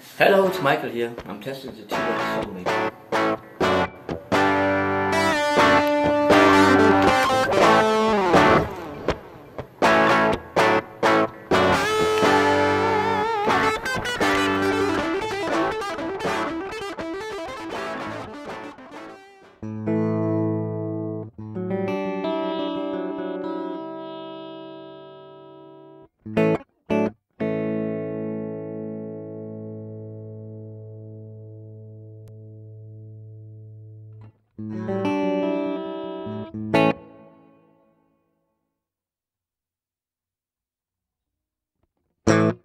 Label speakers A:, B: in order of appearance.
A: Hello, it's Michael here. I'm testing the T1 Soulmate.
B: you